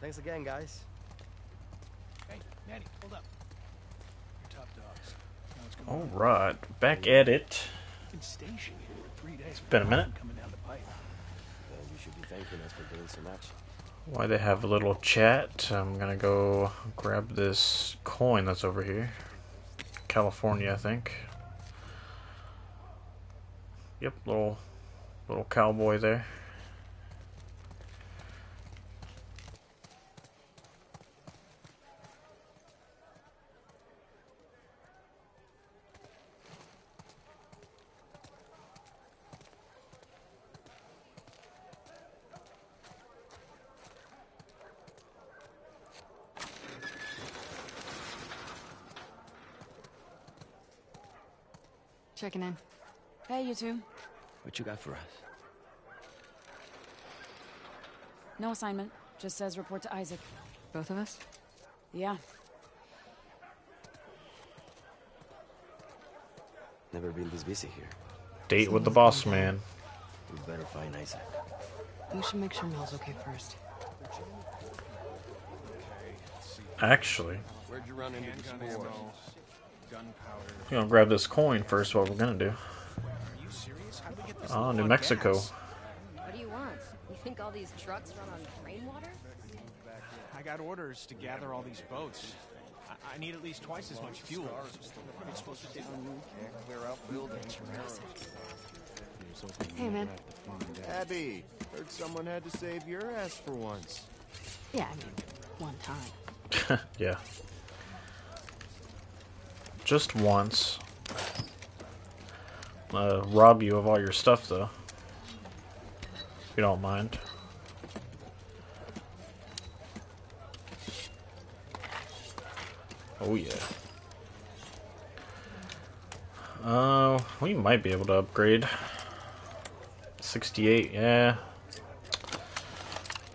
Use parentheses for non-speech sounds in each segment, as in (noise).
Thanks again, guys. Hey, Natty, hold up. You're top dogs. Now what's going on? Alright, back at it. Been stationed here for three days. It's been a minute. Coming down the pipe. Well, you should be thanking us for doing so much. Why they have a little chat, I'm gonna go grab this coin that's over here. California, I think. Yep, little little cowboy there. Checking in. Hey, you two. What you got for us? No assignment. Just says report to Isaac. Both of us? Yeah. Never been this busy here. Date with the boss man. We better find Isaac. We should make sure Mel's okay first. Actually, Where'd you run into the Handgun spores? ammo, gunpowder. We're gonna grab this coin first. What we're gonna do? Are you serious? How do we get this Oh, New Mexico. gas? What do you want? You think all these trucks run on rainwater? I got orders to gather all these boats. I, I need at least twice as much fuel. It's supposed to down. Clear out buildings. Hey, man. Abby, heard someone had to save your ass for once. Yeah, I mean, one time. (laughs) yeah. Just once. Uh, rob you of all your stuff, though. If you don't mind. Oh, yeah. Uh, we might be able to upgrade. 68, yeah.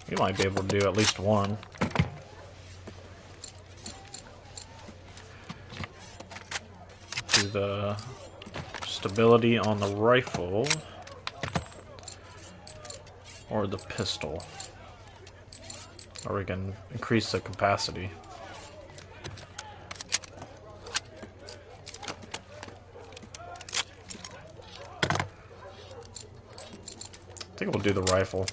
You might be able to do at least one. The stability on the rifle or the pistol. Or we can increase the capacity. I think we'll do the rifle.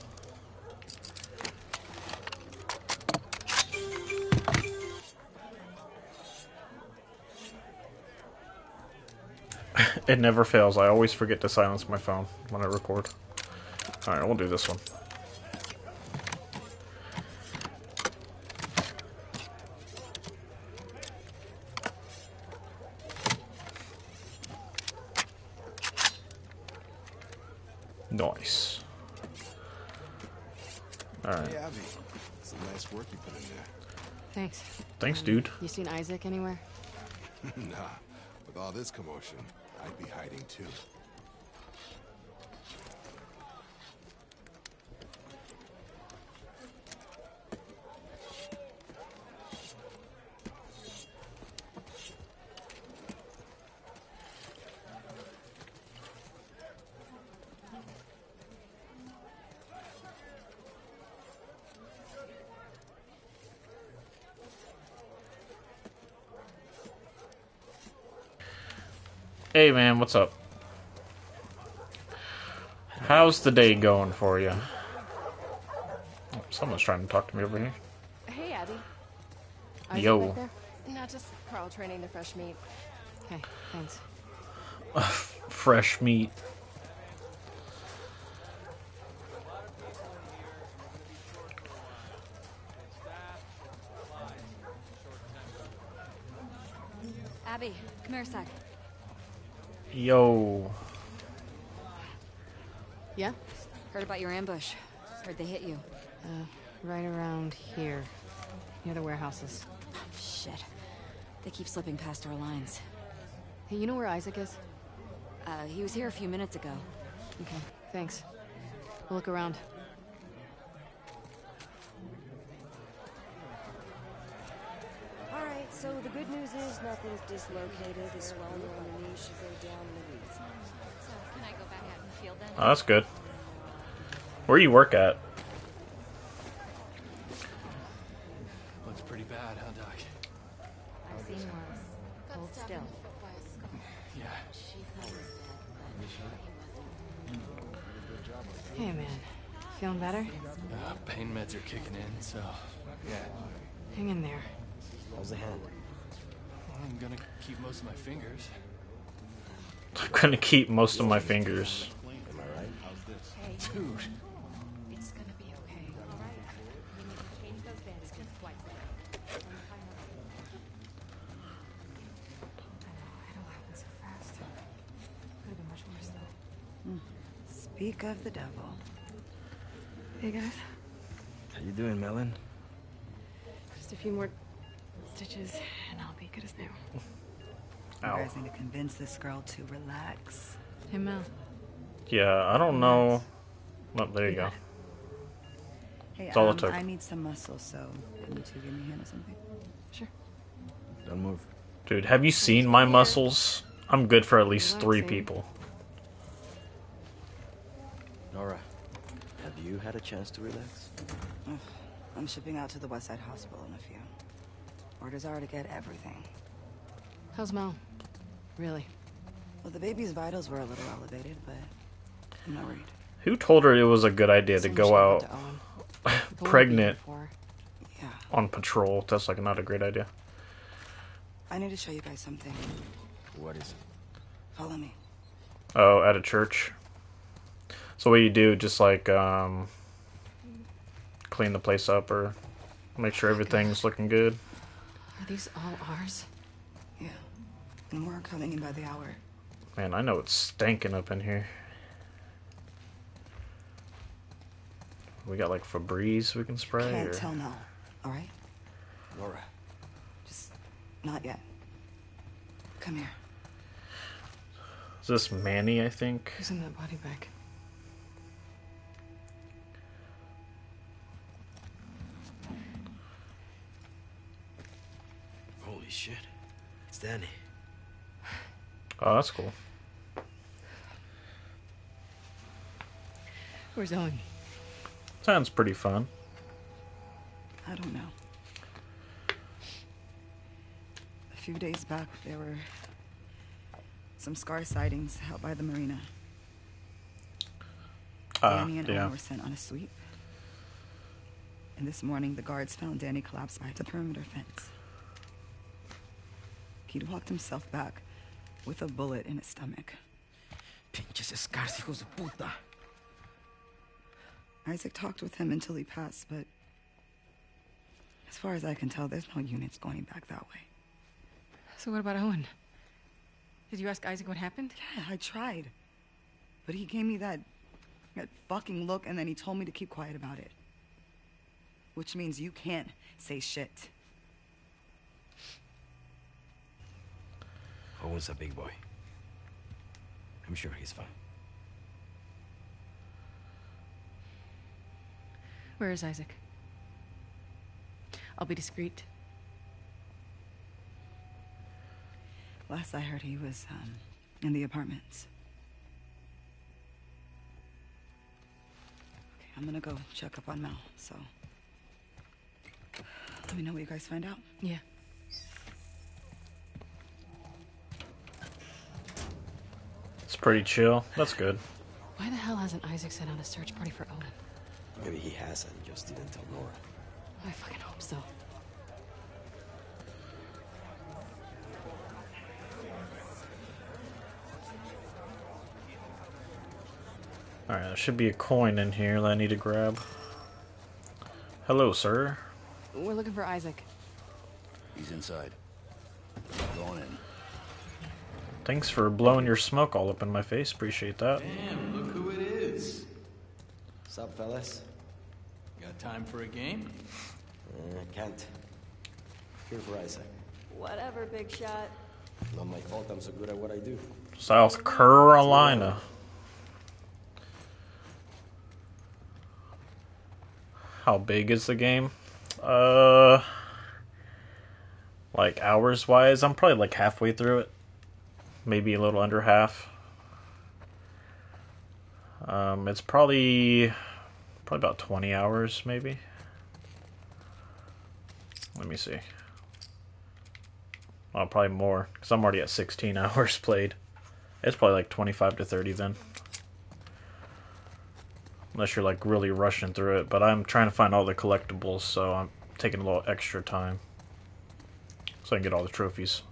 It never fails. I always forget to silence my phone when I record. Alright, we'll do this one. Nice. Alright. Hey, Abby. Some nice work you put in there. Thanks. Thanks, um, dude. You seen Isaac anywhere? (laughs) nah, with all this commotion, I'd be hiding too. Hey man, what's up? How's the day going for you? Oh, someone's trying to talk to me over here. Hey, Abby. Isaac Yo. Not just Carl training the fresh meat. Okay, thanks. (laughs) Fresh meat. Abby, come here a sec. Yo. Yeah? Heard about your ambush. Heard they hit you. Uh, right around here. Near the warehouses. Oh, Shit. They keep slipping past our lines. Hey, you know where Isaac is? Uh, he was here a few minutes ago. Okay, thanks. We'll look around. All right, so the good news is nothing's dislocated. The swelling on the knee should go down in the weeds. So, can I go back out in the field then? Oh, that's good. Where do you work at? Looks pretty bad, huh, Doc? I've seen worse. Hold still. Yeah. Hey, man. Feeling better? Uh, pain meds are kicking in, so yeah. Hang in there. How's the hand? I'm gonna keep most of my fingers. I'm gonna keep most of my fingers. Am I right? Dude, It's gonna be okay. All right. We need to change those bandages twice. It all happened so fast. Could have been much worse, though. Hmm. Speak of the devil. Hey, guys. How you doing, Melon? Just a few more stitches, and I'll be good as new. (laughs) You guys need to convince this girl to relax. Hey, Mel. Yeah, I don't know. Oh, there you go. Hey, That's all it um, took. I need some muscle, so can you two give me a hand or something? Sure. Don't move. Dude, have you seen my muscles? I'm good for at least three people. Nora, have you had a chance to relax? I'm shipping out to the West Side Hospital in a few. Orders are to get everything. How's Mel? Really? Well, the baby's vitals were a little elevated, but I'm not worried. Who told her it was a good idea to Someone go out to Owen. The one beat pregnant. Yeah, on patrol? That's like not a great idea. I need to show you guys something. What is it? Follow me. Oh, at a church. So what you do, just like um, clean the place up or make sure everything's looking good. Are these all ours? Yeah, and more are coming in by the hour. Man, I know it's stinking up in here. We got like Febreze we can spray. Can't or- tell now. All right, Laura. just not yet. Come here. Is this Manny? I think. Who's in that body bag? Shit. It's Danny. Oh, that's cool. Where's Owen? Sounds pretty fun. I don't know. A few days back, there were some scar sightings out by the marina. Ah, Danny and yeah. Owen were sent on a sweep. And this morning, the guards found Danny collapsed by the perimeter fence. He'd walked himself back with a bullet in his stomach. Pinches escars, hijos de puta. Isaac talked with him until he passed, but as far as I can tell, there's no units going back that way. So what about Owen? Did you ask Isaac what happened? Yeah, I tried. But he gave me that that fucking look and then he told me to keep quiet about it. Which means you can't say shit. Owen's a big boy. I'm sure he's fine. Where is Isaac? I'll be discreet. Last I heard he was um, in the apartments. Okay, I'm gonna go check up on Mel, so let me know what you guys find out. Yeah. Pretty chill. That's good. Why the hell hasn't Isaac sent out a search party for Owen? Maybe he has and just didn't tell Nora. Oh, I fucking hope so. Alright, there should be a coin in here that I need to grab. Hello, sir. We're looking for Isaac. He's inside. Thanks for blowing your smoke all up in my face. Appreciate that. damn, look who it is. What's up, fellas? Got time for a game? Uh, can't. Here for Isaac. Whatever, big shot. Not my fault I'm so good at what I do. South Carolina. How big is the game? Uh, like hours wise, I'm probably like halfway through it, maybe a little under half. Um, it's probably probably about 20 hours, maybe. Let me see. Oh, probably more, because I'm already at 16 (laughs) hours played. It's probably like 25 to 30 then. Unless you're like really rushing through it. But I'm trying to find all the collectibles, so I'm taking a little extra time. So I can get all the trophies.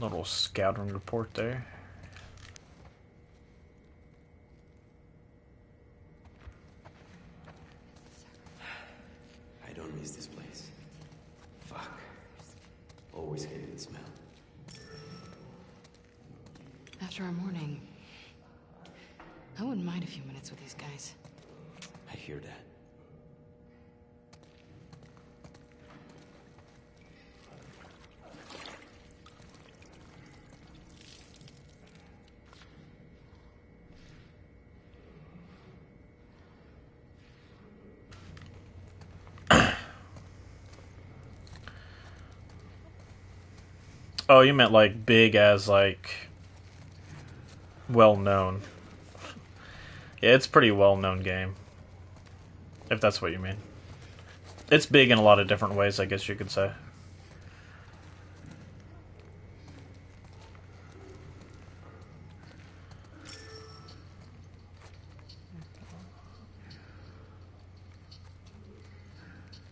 Little scouting report there. I don't miss this place. Fuck. Always hated the smell. After our morning, I wouldn't mind a few minutes with these guys. I hear that. Oh, you meant like big as like well known. Yeah, it's pretty well known game. If that's what you mean. It's big in a lot of different ways, I guess you could say.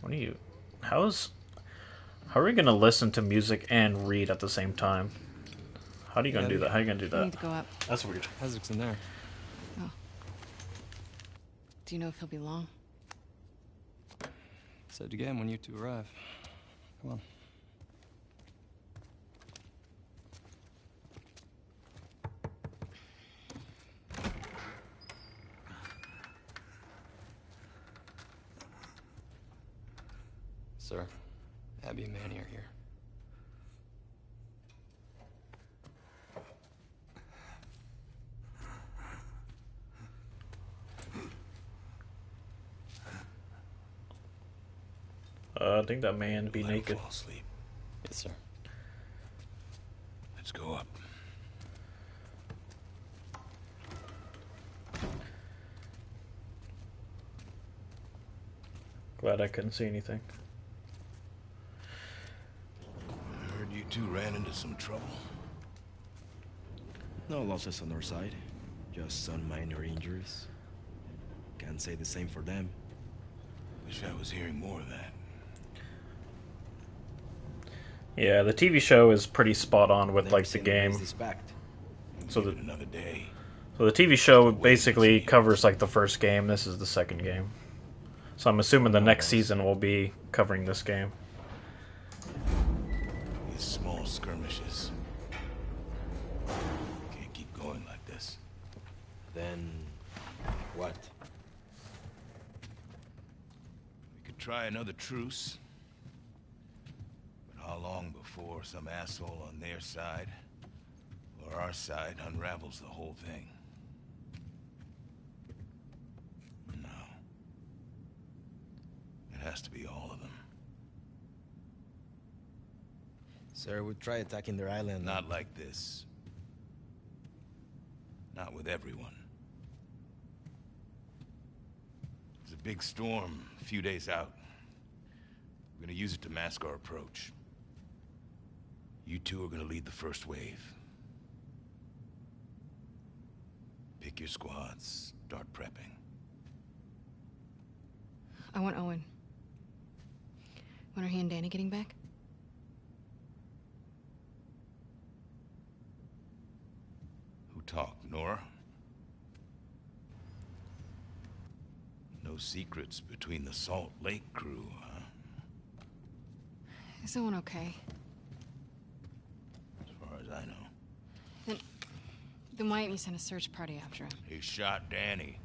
What are you how is how are we gonna listen to music and read at the same time? How are you gonna Yeah, do that? How are you gonna do We that? need to go up. That's weird. Isaac's in there. Oh. Do you know if he'll be long? Said again when you two arrive. Come on. Sir, Abby and Manny are here. Uh, I think that man be Let naked. fall asleep. Yes, sir. Let's go up. Glad I couldn't see anything. I heard you two ran into some trouble. No losses on our side. Just some minor injuries. Can't say the same for them. Wish I was hearing more of that. Yeah, the TV show is pretty spot on with like the seen a race game. So the another day. so the TV show basically covers like the first game. This is the second game. So I'm assuming the next season will be covering this game. These small skirmishes. Can't keep going like this. Then what? We could try another truce. How long before some asshole on their side or our side unravels the whole thing? No. It has to be all of them. Sir, we try attacking their island. Not like this. Not with everyone. There's a big storm a few days out. We're gonna use it to mask our approach. You two are gonna lead the first wave. Pick your squads, start prepping. I want Owen. When are he and Danny getting back? Who talked, Nora? No secrets between the Salt Lake crew, huh? Is Owen okay? As I know. Then then why didn't you send a search party after him? He shot Danny.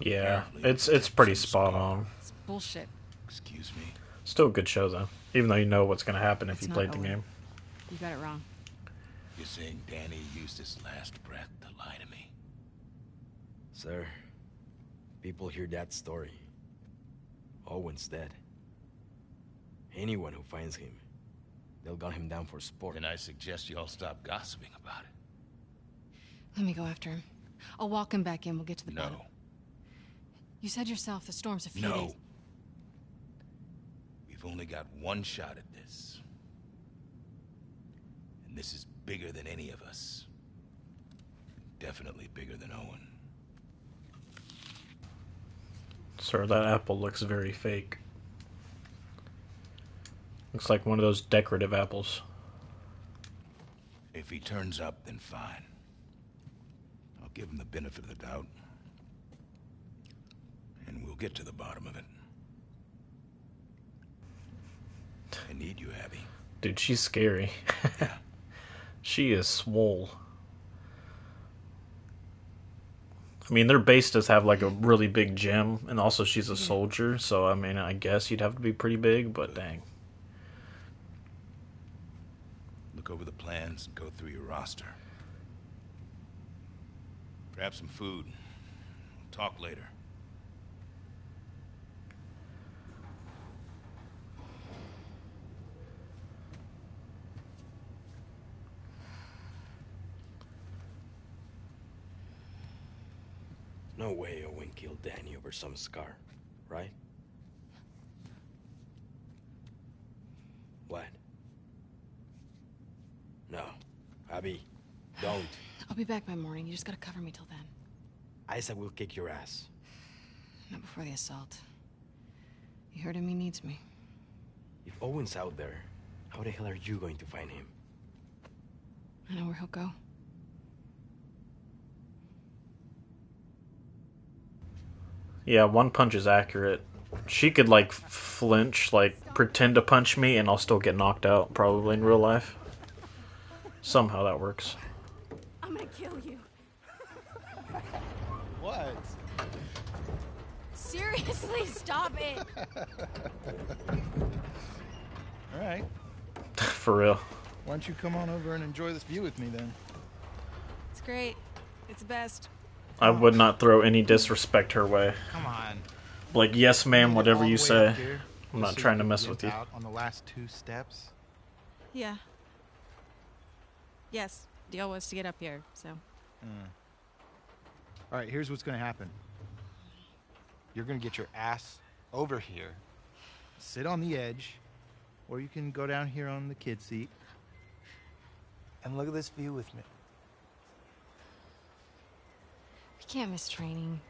Yeah, Apparently, it's it's pretty spot on. It's bullshit. Excuse me. Still a good show though, even though you know what's gonna happen if It's you not played the game. You got it wrong. You're saying Danny used his last breath to lie to me? Sir, people hear that story. Owen's dead. Anyone who finds him, they'll gun him down for sport. Then I suggest you all stop gossiping about it. Let me go after him. I'll walk him back in. We'll get to the No. bottom. You said yourself the storm's a few No. days. We've only got one shot at this. And this is bigger than any of us. Definitely bigger than Owen. Sir, that apple looks very fake. Looks like one of those decorative apples. If he turns up, then fine. I'll give him the benefit of the doubt. And we'll get to the bottom of it. I need you, Abby. Dude, she's scary. (laughs) she is swole. I mean, their base does have like a really big gym, and also she's a hmm. soldier, so I mean, I guess you'd have to be pretty big, but dang. Look over the plans and go through your roster. Grab some food. Talk later. No way Owen killed Danny over some scar, right? What? No. Abby, don't. I'll be back by morning. You just gotta cover me till then. Isaac will kick your ass. Not before the assault. You heard him. He needs me. If Owen's out there, how the hell are you going to find him? I know where he'll go. Yeah, one punch is accurate. She could like flinch, like pretend to punch me, and I'll still get knocked out, probably in real life. Somehow that works. I'm gonna kill you. (laughs) What? Seriously, stop it. (laughs) All right. (laughs) For real. Why don't you come on over and enjoy this view with me then? It's great. It's the best. I would not throw any disrespect her way. Come on. Like, yes, ma'am, whatever you say. I'm not trying to mess with you. Out on the last two steps. Yeah. Yes, deal was to get up here, so. Mm. All right, here's what's going to happen. You're going to get your ass over here, sit on the edge, or you can go down here on the kid seat and look at this view with me. We can't miss training.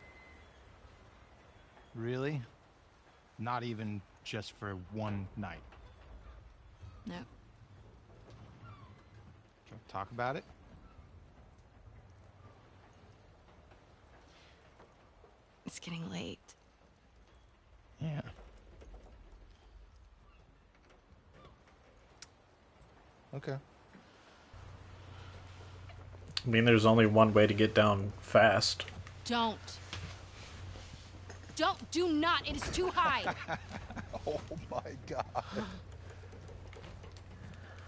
Really? Not even just for one night. No. Can we talk about it? It's getting late. Yeah. Okay. I mean, there's only one way to get down fast. Don't. Don't. Do not. It is too high. (laughs) oh my god.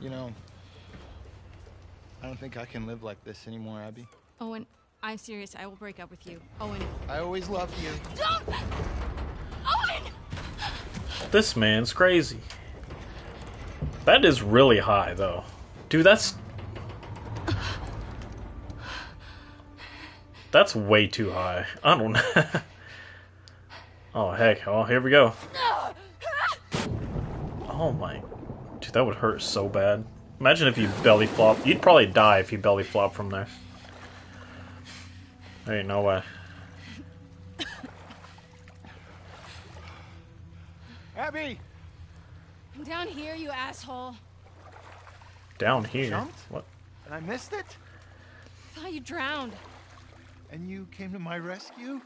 You know, I don't think I can live like this anymore, Abby. Owen, I'm serious. I will break up with you. Owen. I always loved you. Don't! Owen! This man's crazy. That is really high, though. Dude, that's. That's way too high. I don't know. (laughs) oh, heck. Oh, here we go. Oh my. Dude, that would hurt so bad. Imagine if you belly flop. You'd probably die if you belly flop from there. There ain't no way. Abby! I'm down here, you asshole. Down here. Jumped? What? And I missed it? I thought you drowned. And you came to my rescue?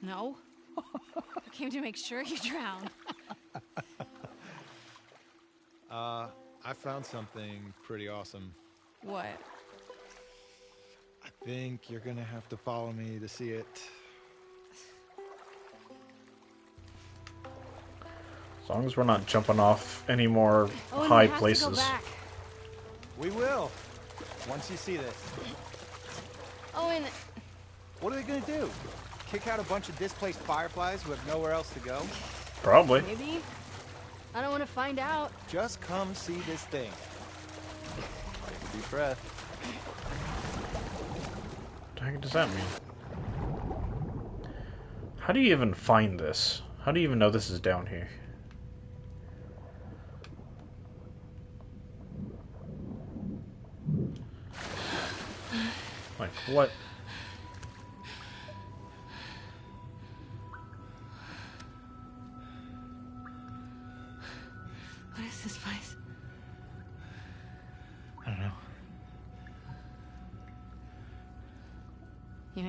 No. (laughs) I came to make sure you drowned. (laughs) Uh, I found something pretty awesome. What? I think you're gonna have to follow me to see it. As long as we're not jumping off any more oh, Owen, high we places. To go back. We will. Once you see this. Oh, Owen, What are they gonna do? Kick out a bunch of displaced fireflies who have nowhere else to go? Probably. maybe? I don't want to find out. Just come see this thing. Deep breath. What the heck does that mean? How do you even find this? How do you even know this is down here? Like, what? What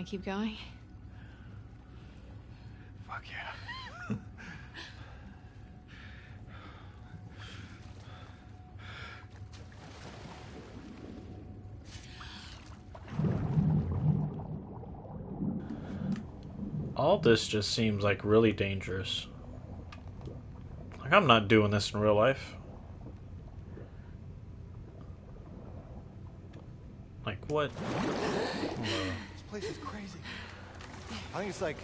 You gonna keep going? Fuck yeah. All this just seems like really dangerous. Like, I'm not doing this in real life. Like, what? This place is crazy. I think it's like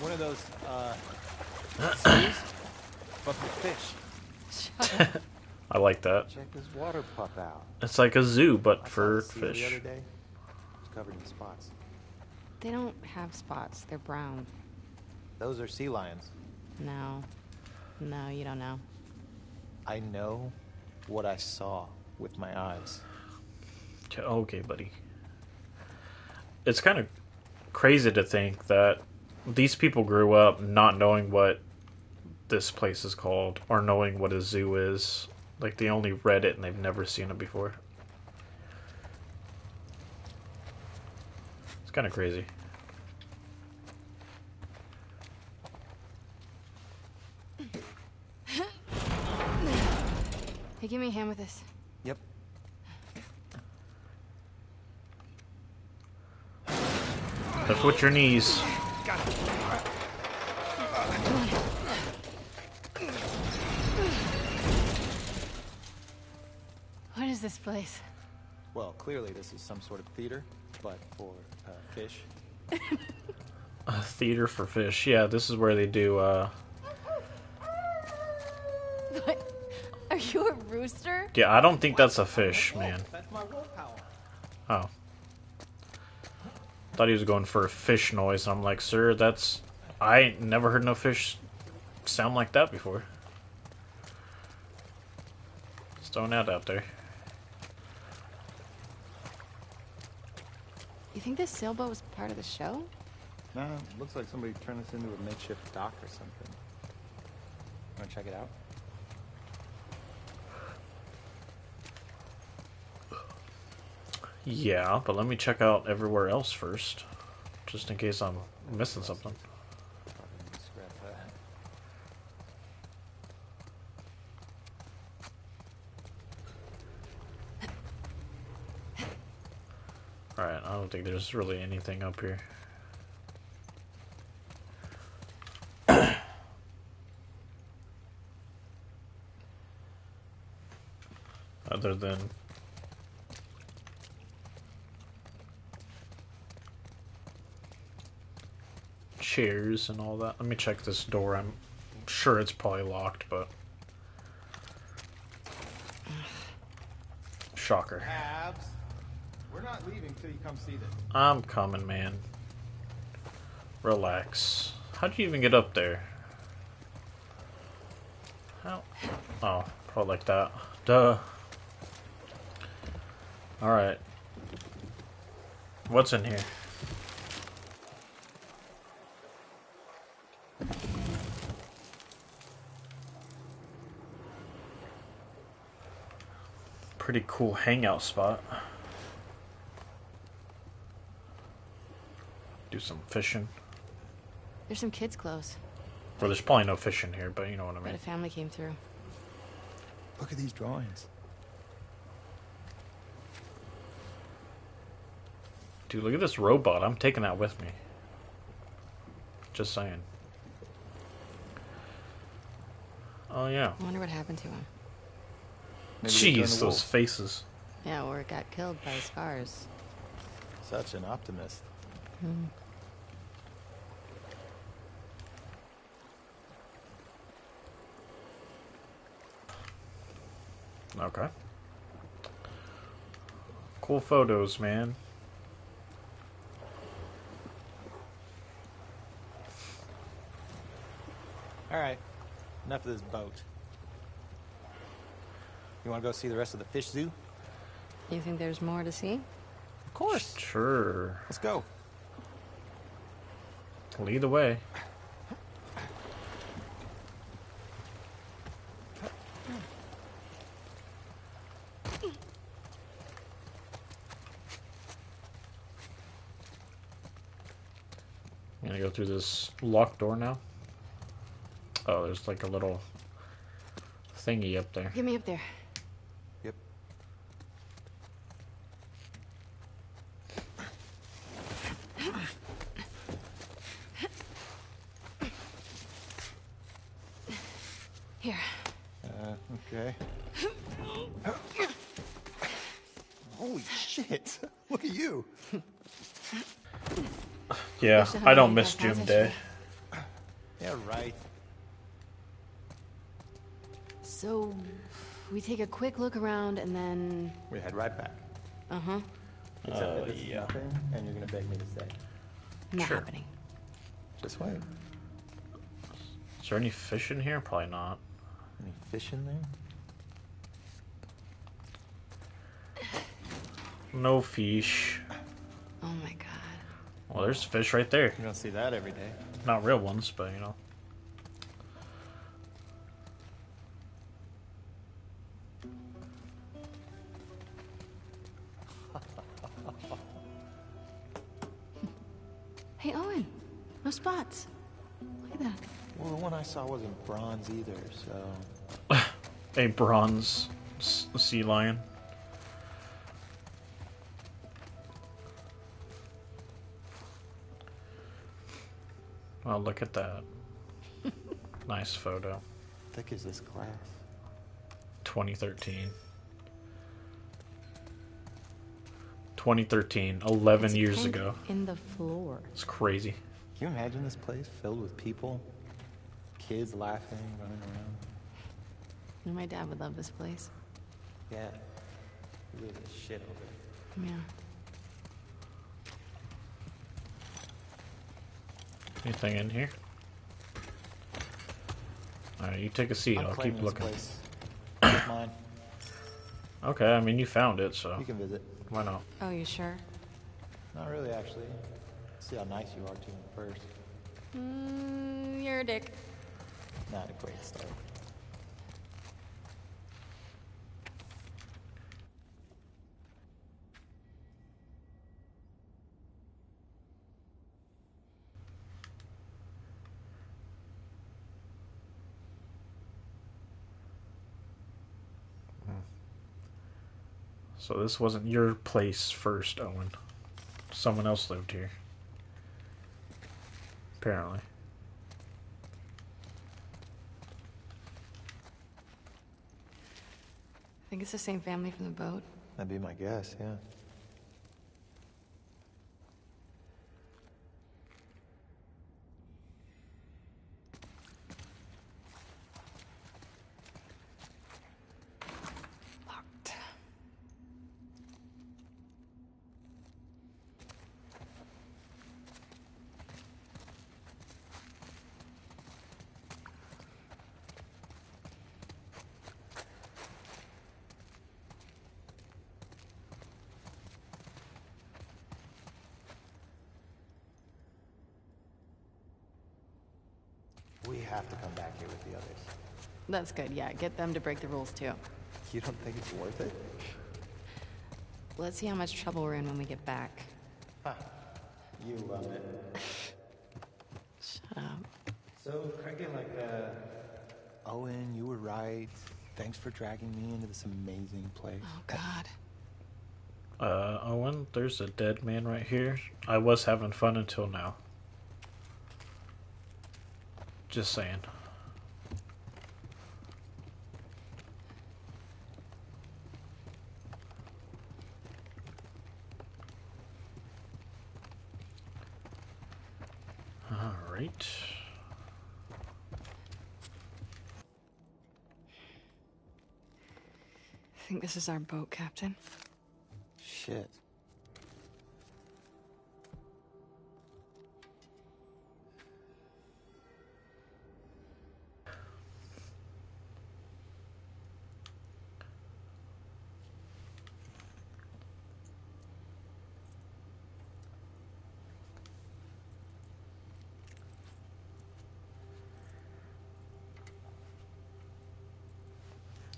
one of those uh (coughs) zoos, but for fish. (laughs) I like that. Check this water pup out. It's like a zoo, but I for the seal The fish. other day. It's covered in spots. They don't have spots. They're brown. Those are sea lions. No. No, you don't know. I know what I saw with my eyes. Okay, Okay, buddy. It's kind of crazy to think that these people grew up not knowing what this place is called or knowing what a zoo is. Like they only read it and they've never seen it before. It's kind of crazy. Hey, give me a hand with this. Yep. Lift with your knees. What is this place? Well, clearly this is some sort of theater, but for uh, fish. (laughs) A theater for fish. Yeah, this is where they do. uh What? Are you a rooster? Yeah, I don't think that's a fish, man. That's my willpower. Oh. Thought he was going for a fish noise. I'm like, sir, that's. I never heard no fish sound like that before. Just throwing that out there. You think this sailboat was part of the show? No, looks like somebody turned this into a makeshift dock or something. Wanna check it out? Yeah, but let me check out everywhere else first. Just in case I'm missing something. Alright, I don't think there's really anything up here. (coughs) Other than chairs and all that. Let me check this door. I'm sure it's probably locked, but shocker. Abs. We're not leaving till you come see this. I'm coming, man. Relax. How'd you even get up there? How? Oh, probably like that. Duh. Alright. What's in here? Pretty cool hangout spot. Do some fishing. There's some kids' close. Well, there's probably no fish in here, but you know what I mean. But mean. a family came through. Look at these drawings. Dude, look at this robot. I'm taking that with me. Just saying. Oh, yeah. I wonder what happened to him. Maybe Jeez, those faces. Yeah, or it got killed by scars. Such an optimist. Hmm. Okay. Cool photos, man. All right, enough of this boat. You want to go see the rest of the fish zoo? You think there's more to see? Of course. Sure. Let's go. Lead the way. I'm gonna go through this locked door now. Oh, there's like a little thingy up there. Get me up there. Okay. Holy shit! Look at you. Yeah, I don't miss back out June this Day. Yeah, right. So, we take a quick look around and then. We head right back. Uh huh. Except Uh, that this is yeah. nothing, and you're gonna beg me to stay. Not Sure. happening. Just wait. Is there any fish in here? Probably not. Any fish in there? No fish. Oh my god. Well, there's fish right there. You don't see that every day. Not real ones, but you know. (laughs) Hey, Owen. No spots. Look at that. Well, the one I saw wasn't bronze either, so. (laughs) A bronze sea lion. Well, look at that. (laughs) nice photo. thick is this glass? 2013. 2013, 11 It's years ago. In the floor. It's crazy. Can you imagine this place filled with people? Kids laughing, running around. You know, my dad would love this place. Yeah. He lives a shit over it. Yeah. Anything in here? Alright, you take a seat. I'm I'll keep looking. place. Mine. (coughs) Okay, I mean, you found it, so You can visit. why not? Oh, you sure? Not really, actually. See how nice you are to me first. Mm, you're a dick. Not a great start. So this wasn't your place first, Owen. Someone else lived here. Apparently. I think it's the same family from the boat. That'd be my guess, yeah. Locked. We have to come back here with the others. That's good, yeah. Get them to break the rules, too. You don't think it's worth it? Let's see how much trouble we're in when we get back. You love (laughs) it. Shut up. So, Craig, like, uh... Owen, you were right. Thanks for dragging me into this amazing place. Oh, God. Uh, Owen, there's a dead man right here. I was having fun until now. Just saying. Alright. I think this is our boat, Captain. Shit.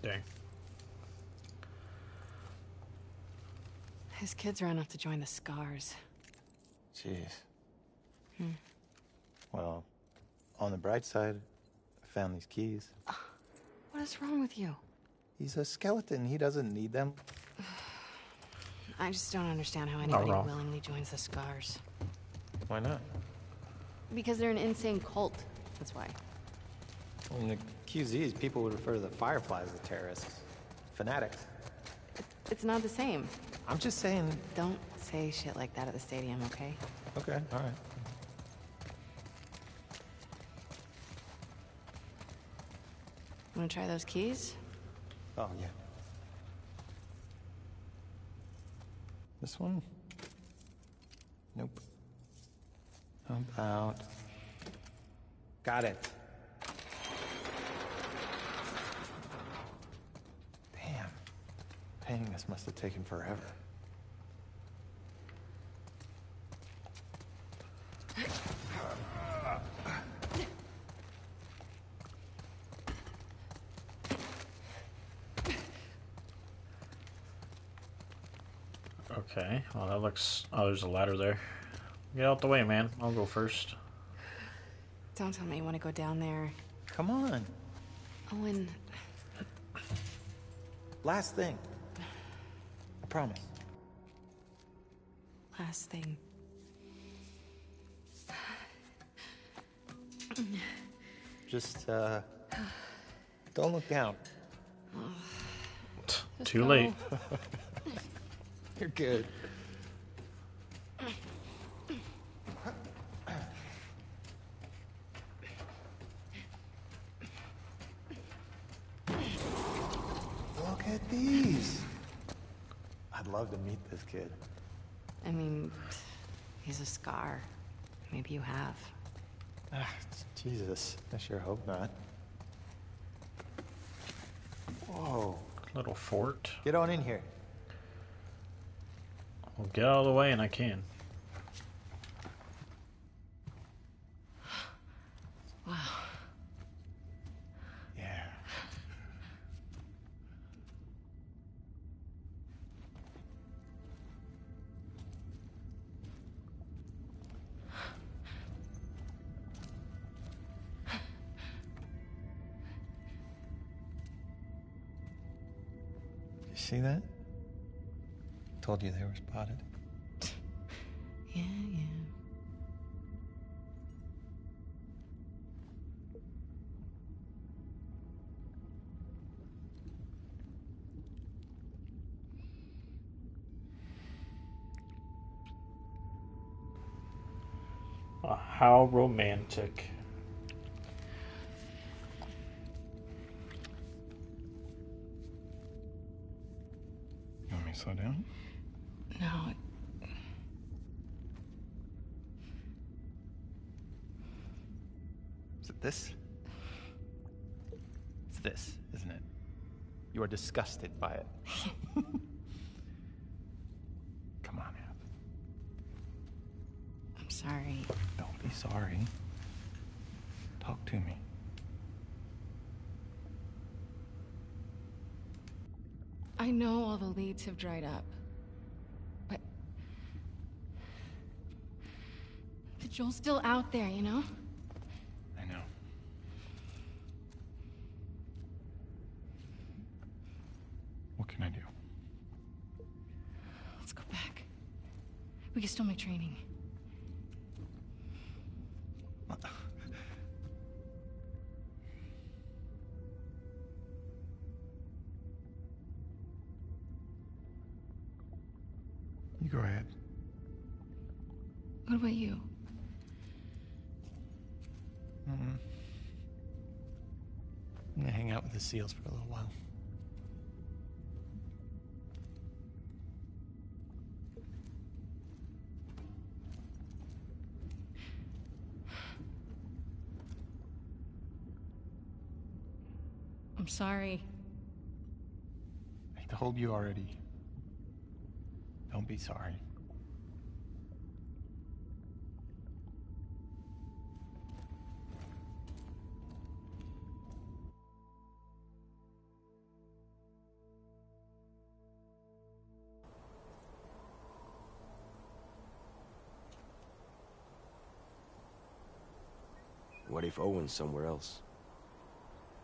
Dang. His kids ran off to join the Scars. Jeez. Hmm. Well, on the bright side, I found these keys. What is wrong with you? He's a skeleton. He doesn't need them. (sighs) I just don't understand how anybody willingly joins the Scars. Why not? Because they're an insane cult. That's why. Well, in the QZs, people would refer to the Fireflies as terrorists. Fanatics. It's not the same. I'm just saying. Don't say shit like that at the stadium, okay? Okay, alright. Wanna try those keys? Oh, yeah. This one? Nope. How about. Got it. Damn. Painting this must have taken forever. Okay, well that looks. Oh, there's a ladder there. Get out the way, man. I'll go first. Don't tell me you wanna go down there. Come on. Owen, Last thing. I promise. last thing. Just, uh. Don't look down. Too late. (laughs) You're good. Look at these. I'd love to meet this kid. I mean, he's a scar. Maybe you have. Ah, Jesus. I sure hope not. Whoa. Little fort. Get on in here. I'll get out of the way, and I can. Spotted. Yeah, yeah. Uh, how romantic. You want me to slow down? No. Is it this? It's this, isn't it? You are disgusted by it. (laughs) Come on, Ab. I'm sorry. Don't be sorry. Talk to me. I know all the leads have dried up. But. But Joel's still out there, you know? I know. What can I do? Let's go back. We can still make training. You go ahead. What about you? Mm-mm. I'm gonna hang out with the seals for a little while. I'm sorry. I told you already. Don't be sorry. Owen's somewhere else?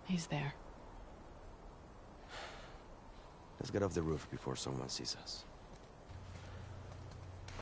He's there. Let's get off the roof before someone sees us.